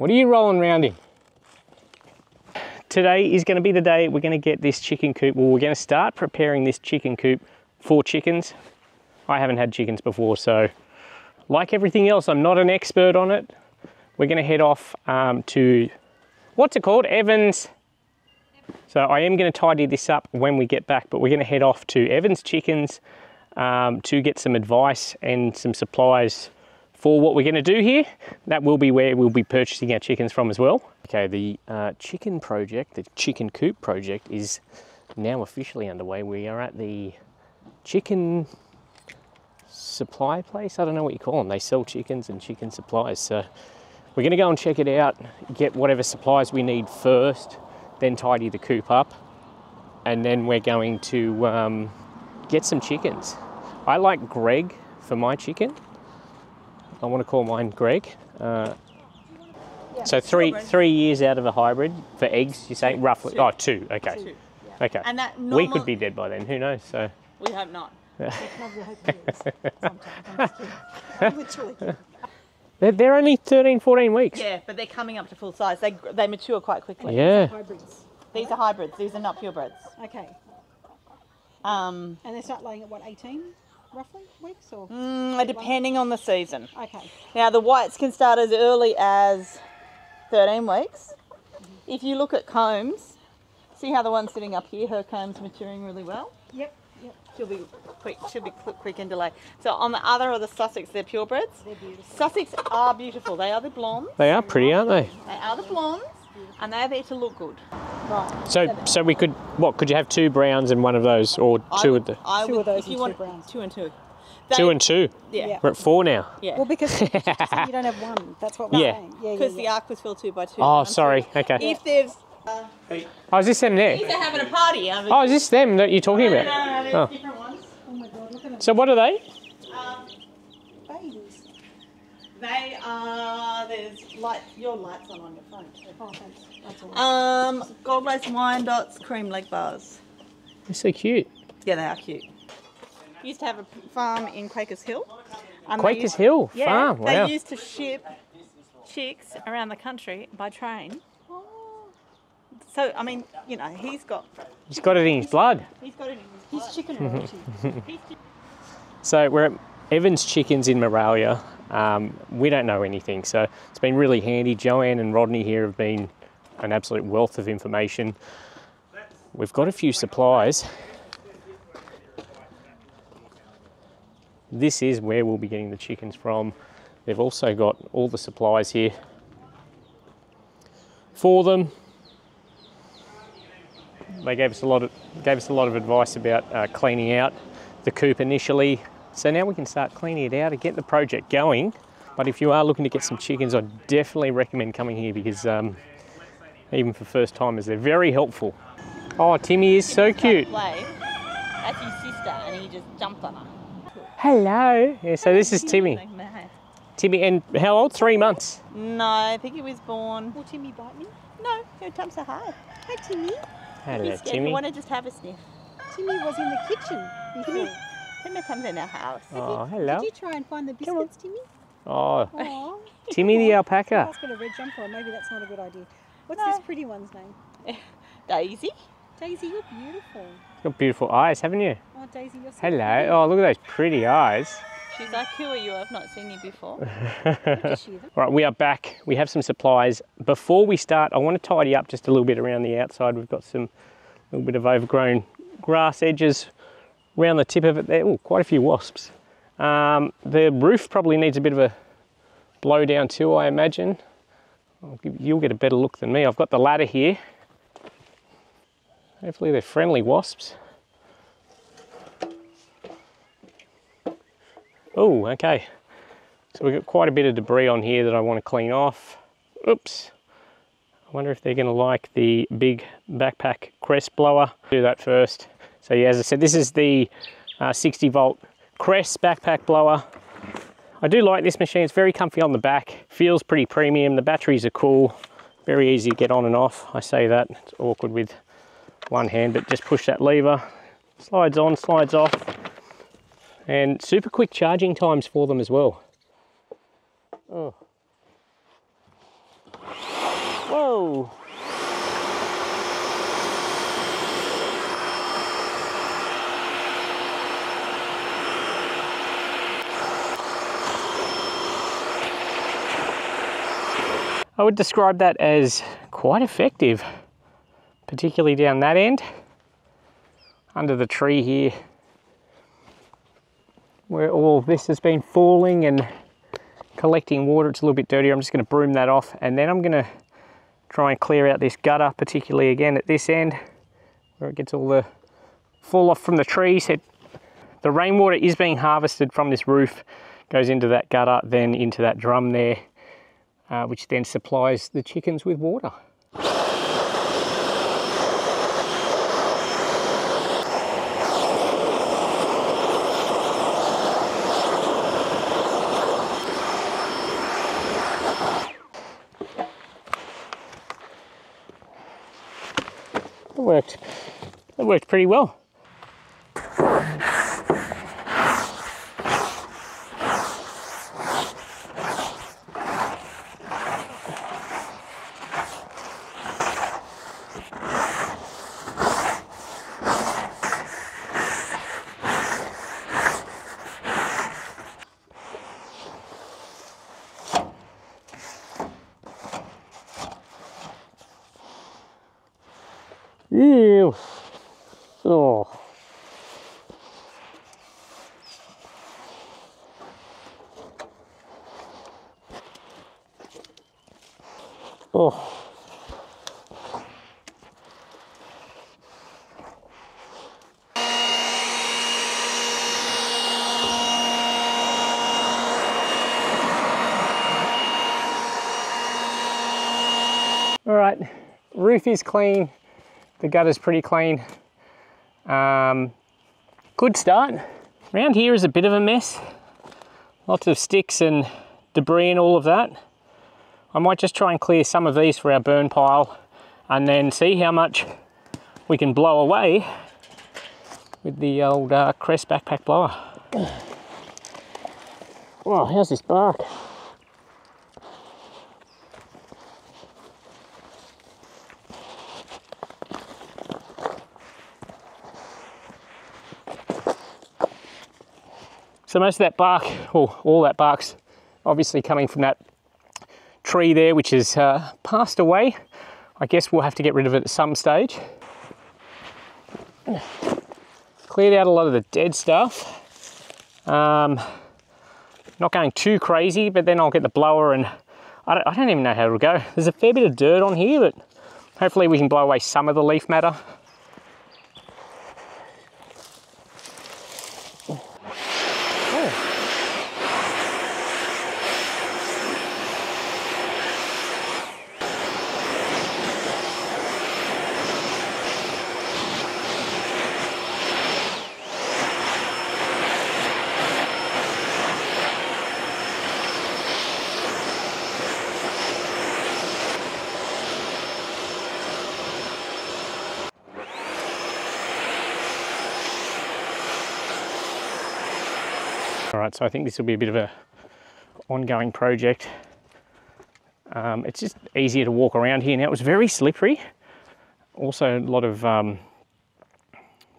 What are you rolling around in? Today is going to be the day we're going to get this chicken coop. Well, we're going to start preparing this chicken coop for chickens. I haven't had chickens before, so like everything else, I'm not an expert on it. We're going to head off um, to, what's it called? Evans. So I am going to tidy this up when we get back, but we're going to head off to Evans Chickens um, to get some advice and some supplies for what we're going to do here. That will be where we'll be purchasing our chickens from as well. Okay, the uh, chicken project, the chicken coop project is now officially underway. We are at the chicken supply place. I don't know what you call them. They sell chickens and chicken supplies. So we're going to go and check it out, get whatever supplies we need first, then tidy the coop up, and then we're going to um, get some chickens. I like Greg for my chicken. I want to call mine Greg. Uh, so three three years out of a hybrid for eggs, you say roughly? Oh, two. Okay. Two. Okay. And that we could be dead by then. Who knows? So We hope not. Literally. they're, they're only 13, 14 weeks. Yeah, but they're coming up to full size. They they mature quite quickly. Yeah. Hybrids. These are hybrids. These are not purebreds. Okay. Um, And they start laying at what, 18 roughly weeks or? mm, depending on the season. Okay. Now the whites can start as early as 13 weeks. If you look at combs, see how the one sitting up here, her comb's maturing really well. Yep. Yep. She'll be quick. She'll be quick, quick in delay. So on the other are the Sussex. They're purebreds. They're beautiful. Sussex are beautiful. They are the blondes. They are pretty, aren't they? They are the blondes, and they're there to look good. Right. So, so we could, what, could you have two browns and one of those, or I two would, of the, I Two would, of those if you and want two browns. two and two. two and two? Yeah. Yeah. We're at four now. Yeah. Well, because you don't have one. That's what we're Yeah. saying. Yeah, yeah, Because yeah. the ark was filled two by two. Oh, one, two. sorry. Okay. If there's Oh, is this them there? if they're having a party, I mean, Oh, is this them that you're talking no, about? no, no, there's Oh. different ones. Oh my God, look at them. So what are they? Um, Babies. They are there's light. Your lights on on your phone. too. Oh, thanks. That's all. Um, gold lace Wyandottes, cream Legbars. They're so cute. Yeah, they are cute. Used to have a farm in Quakers Hill. and they Quakers used- Hill Yeah, farm. Wow. they used to ship chicks around the country by train. So I mean, you know, he's got He's got it in his blood. he's got it in his He's chicken royalty. So we're at Evans Chickens in Moralia. Um, we don't know anything, so it's been really handy. Joanne and Rodney here have been an absolute wealth of information. We've got a few supplies. This is where we'll be getting the chickens from. They've also got all the supplies here for them. They gave us a lot of gave us a lot of advice about uh, cleaning out the coop initially. So now we can start cleaning it out and get the project going. But if you are looking to get some chickens, I definitely recommend coming here because um, even for first timers, they're very helpful. Oh, Timmy is so cute. That's his sister, and he just jumped on her. Hello. Yeah, so this is Timmy. Timmy, and how old? Three months. No, I think he was born. Will Timmy bite me? No, he jumps so high. Hi, Timmy. Hello, He's. Timmy. You want to just have a sniff. Timmy was in the kitchen before. Timmy comes in our house. Oh, hello. Did you try and find the biscuits, Timmy? Oh, Aw. Timmy the alpaca. That's got a red jumper on. Maybe that's not a good idea. What's No. this pretty one's name? Daisy. Daisy, you're beautiful. You've got beautiful eyes, haven't you? Oh, Daisy, you're so Hello. Oh, look at those pretty eyes. She's like, who are you? I've not seen you before. pretty. Them. All right, we are back. We have some supplies. Before we start, I want to tidy up just a little bit around the outside. We've got some a little bit of overgrown grass edges around the tip of it there. Oh, quite a few wasps. Um, the roof probably needs a bit of a blow down too, I imagine. Give, you'll get a better look than me. I've got the ladder here. Hopefully they're friendly wasps. Oh, okay. So we've got quite a bit of debris on here that I want to clean off. Oops. I wonder if they're going to like the big backpack Kress blower. Do that first. So yeah, as I said, this is the uh, 60 volt Kress backpack blower. I do like this machine. It's very comfy on the back. Feels pretty premium. The batteries are cool. Very easy to get on and off. I say that. It's awkward with one hand, but just push that lever. Slides on, slides off. And super quick charging times for them as well. Oh. Whoa! I would describe that as quite effective, particularly down that end, under the tree here, where all this has been falling and collecting water. It's a little bit dirty. I'm just going to broom that off and then I'm going to try and clear out this gutter, particularly again at this end, where it gets all the fall off from the trees. It, the rainwater is being harvested from this roof, goes into that gutter, then into that drum there uh, which then supplies the chickens with water. It worked. It worked pretty well. Ew. Oh. Oh. All right, roof is clean, the gutter's pretty clean. Um, good start. Around here is a bit of a mess. Lots of sticks and debris and all of that. I might just try and clear some of these for our burn pile and then see how much we can blow away with the old uh, Kress backpack blower. Wow, how's this bark? So most of that bark, or all that bark's obviously coming from that tree there, which has uh, passed away. I guess we'll have to get rid of it at some stage. Cleared out a lot of the dead stuff. Um, not going too crazy, but then I'll get the blower and I don't, I don't even know how it'll go. There's a fair bit of dirt on here, but hopefully we can blow away some of the leaf matter. So I think this will be a bit of a ongoing project. Um, it's just easier to walk around here now. It was very slippery. Also a lot of um,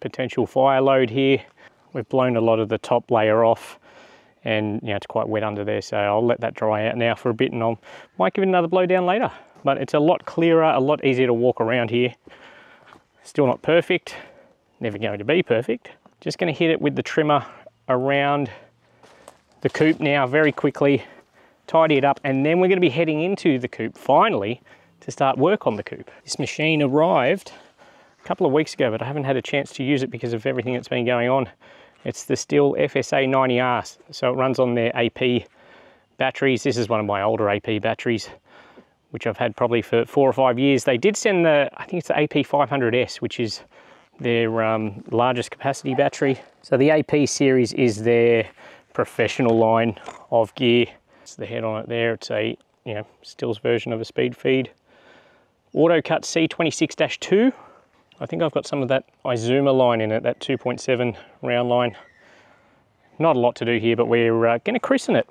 potential fire load here. We've blown a lot of the top layer off and you know, it's quite wet under there. So I'll let that dry out now for a bit and I might give it another blow down later. But it's a lot clearer, a lot easier to walk around here. Still not perfect, never going to be perfect. Just gonna hit it with the trimmer around the coop now very quickly, tidy it up, and then we're going to be heading into the coop finally to start work on the coop. This machine arrived a couple of weeks ago, but I haven't had a chance to use it because of everything that's been going on. It's the Stihl FSA 90R, so it runs on their AP batteries. This is one of my older AP batteries, which I've had probably for four or five years. They did send the, I think it's the AP 500S, which is their um, largest capacity battery. So the AP series is their professional line of gear. It's the head on it there. It's a you know Stihl's version of a speed feed. AutoCut C26-2. I think I've got some of that Izuma line in it, that 2.7 round line. Not a lot to do here, but we're uh, going to christen it.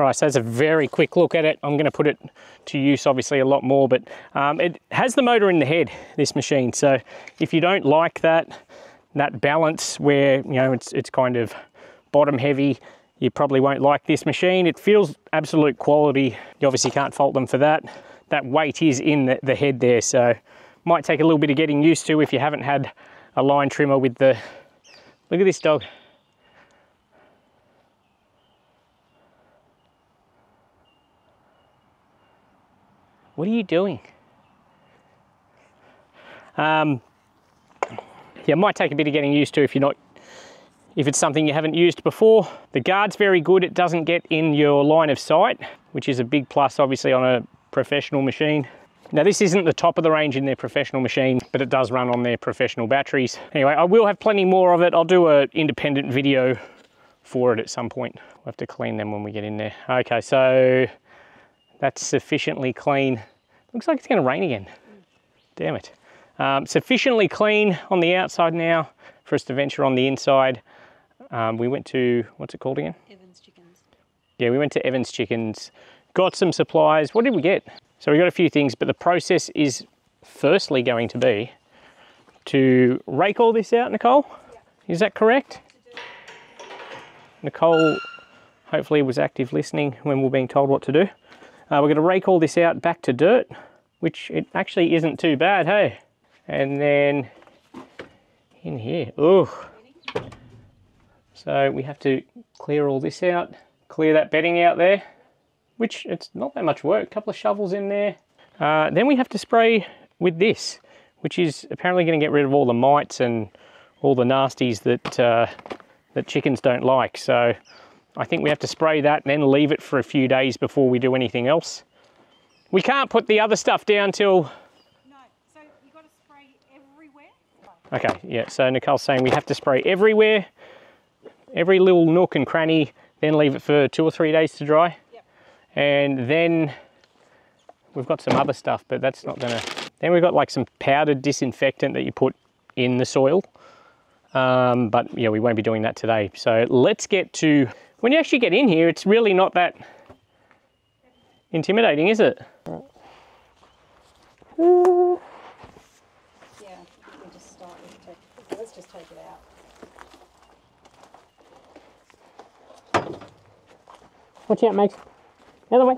All right, so that's a very quick look at it. I'm going to put it to use obviously a lot more, but um, it has the motor in the head, this machine. So if you don't like that, that balance where, you know, it's, it's kind of bottom heavy, you probably won't like this machine. It feels absolute quality. You obviously can't fault them for that. That weight is in the, the head there, so might take a little bit of getting used to if you haven't had a line trimmer with the, look at this dog. What are you doing? Um, yeah, it might take a bit of getting used to if you're not, if it's something you haven't used before. The guard's very good. It doesn't get in your line of sight, which is a big plus obviously on a professional machine. Now this isn't the top of the range in their professional machine, but it does run on their professional batteries. Anyway, I will have plenty more of it. I'll do an independent video for it at some point. We'll have to clean them when we get in there. Okay, so that's sufficiently clean. Looks like it's gonna rain again. Damn it. Um, sufficiently clean on the outside now for us to venture on the inside. Um, we went to, what's it called again? Evans chickens. Yeah, we went to Evans Chickens, got some supplies. What did we get? So we got a few things, but the process is firstly going to be to rake all this out, Nicole? Is that correct? Nicole hopefully was active listening when we were being told what to do. Uh, we're going to rake all this out back to dirt, which it actually isn't too bad, hey? And then in here, oh. So we have to clear all this out, clear that bedding out there, which it's not that much work. A couple of shovels in there. Uh, then we have to spray with this, which is apparently going to get rid of all the mites and all the nasties that uh, that chickens don't like. So I think we have to spray that and then leave it for a few days before we do anything else. We can't put the other stuff down till No, so you got to spray everywhere. Okay, yeah, so Nicole's saying we have to spray everywhere, every little nook and cranny, then leave it for two or three days to dry. Yep. And then we've got some other stuff, but that's not gonna, then we've got like some powdered disinfectant that you put in the soil. Um, but yeah, we won't be doing that today. So let's get to, when you actually get in here, it's really not that intimidating, is it? Yeah, we just start with take, let's just take it out. Watch out. The other way.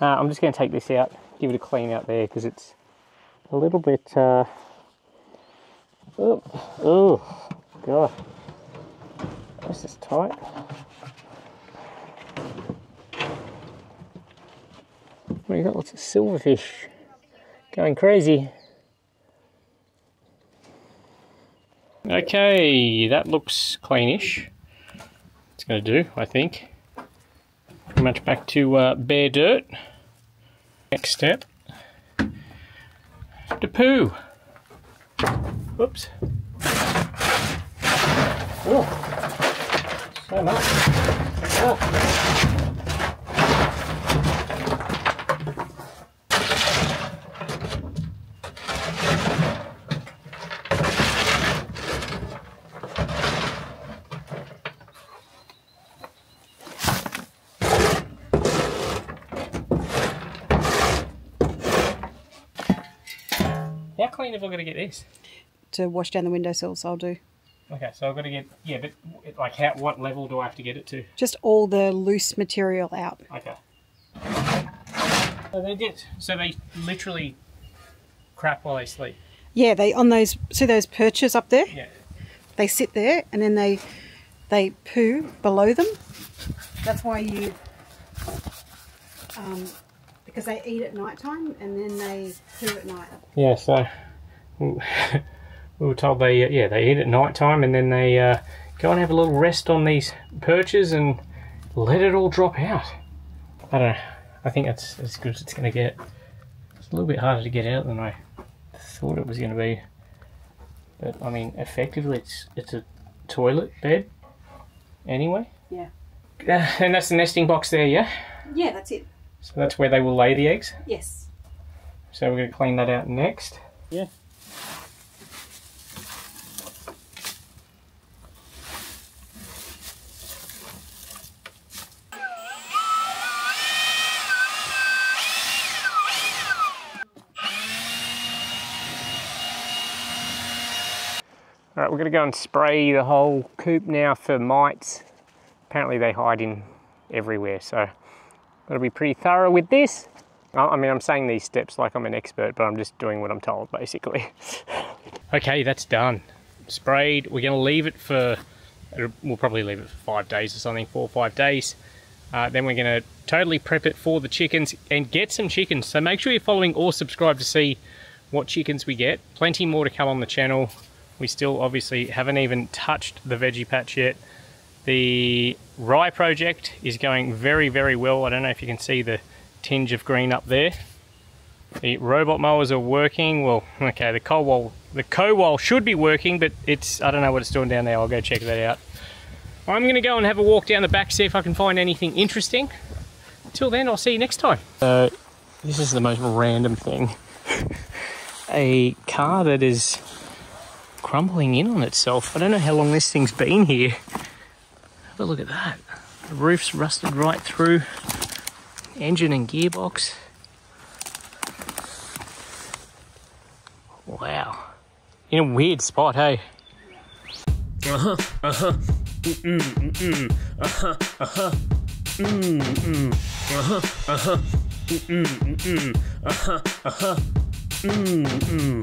Uh, I'm just going to take this out, give it a clean out there because it's a little bit. Uh, oh, oh, God. This is tight. We got lots of silverfish going crazy. Okay, that looks cleanish. It's going to do, I think. Pretty much back to uh, bare dirt. Next step. To poo. Whoops. Oh, so much. Oh. Clean have I got to get this? To wash down the windowsills, I'll do. Okay, so I've got to get yeah, but like how what level do I have to get it to? Just all the loose material out. Okay. So they did. So they literally crap while they sleep. Yeah, they on those see those perches up there. Yeah. They sit there and then they they poo below them. That's why you um, because they eat at night time and then they poo at night. Yeah. So we were told they uh, yeah they eat at night time and then they uh, go and have a little rest on these perches and let it all drop out. I don't know. I think that's as good as it's going to get. It's a little bit harder to get out than I thought it was going to be. But I mean, effectively, it's it's a toilet bed. Anyway. Yeah. Uh, and that's the nesting box there, yeah. Yeah, that's it. So that's where they will lay the eggs. Yes. So we're going to clean that out next. Yeah. All right, we're to go and spray the whole coop now for mites. Apparently they hide in everywhere, so got to be pretty thorough with this. I mean, I'm saying these steps like I'm an expert, but I'm just doing what I'm told, basically. okay, that's done. Sprayed. We're to leave it for, we'll probably leave it for five days or something, four or five days. Uh, then we're to totally prep it for the chickens and get some chickens. So make sure you're following or subscribe to see what chickens we get. Plenty more to come on the channel. We still obviously haven't even touched the veggie patch yet. The rye project is going very, very well. I don't know if you can see the tinge of green up there. The robot mowers are working. Well, okay, the co-wall, the co-wall should be working, but it's, I don't know what it's doing down there. I'll go check that out. I'm going to go and have a walk down the back, see if I can find anything interesting. Till then, I'll see you next time. Uh, this is the most random thing. a car that is crumbling in on itself. I don't know how long this thing's been here. Have a look at that. The roof's rusted right through. Engine and gearbox. Wow. In a weird spot, hey? Uh-huh, uh-huh. Mm-mm, mm-mm. Uh-huh, uh-huh. Mm-mm. Uh-huh, uh-huh. Mm-mm. Uh-huh, uh-huh. Mm-mm.